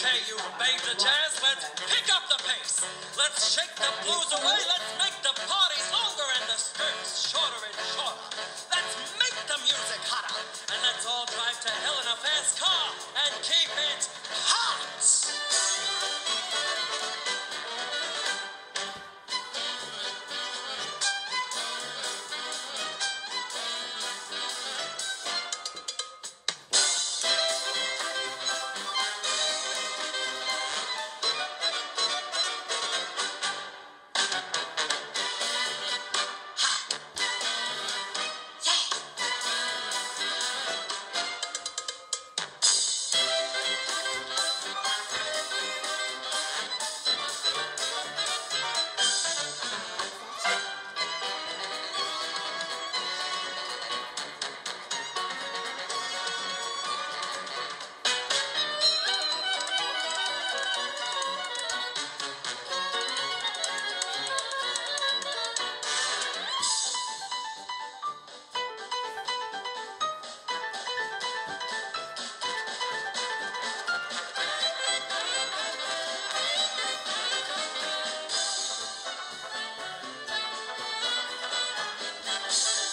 Okay, you of jazz, let's pick up the pace. Let's shake the blues away. Let's make the parties longer and the skirts shorter and shorter. Let's make the music hotter. And let's all drive to hell in a fast car and keep it.